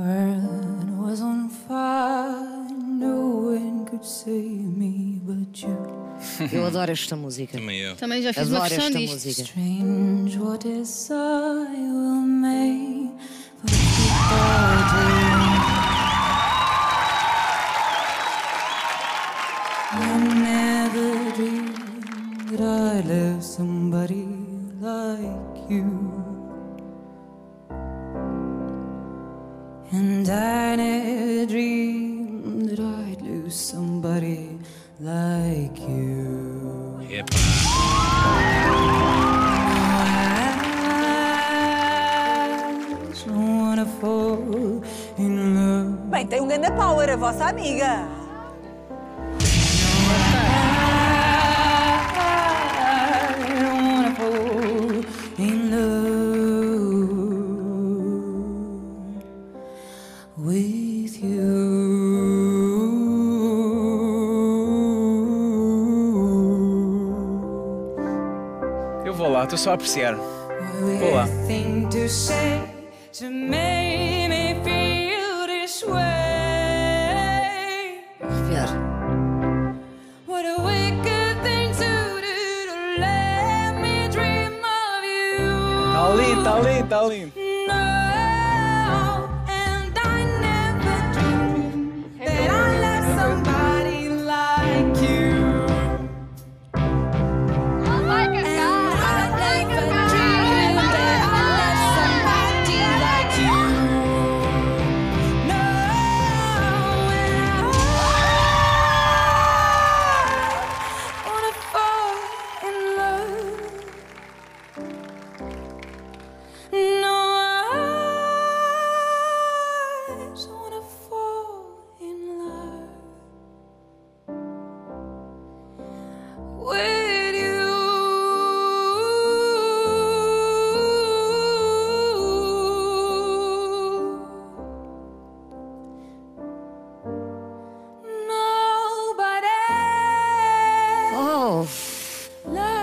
world was on fire, no one could save me but you. Eu adoro esta música. Também eu. Também já fiz adoro uma versão esta disto. música. Strange what is I will make for I never dreamed that I somebody like you. And I never dreamed that I'd lose somebody like you. Epa. I just wanna fall in love. Bem, tem um grande power, a vossa amiga. Vou lá, estou só a apreciar. Olá. Thing to say to make me feel this Oh. Love.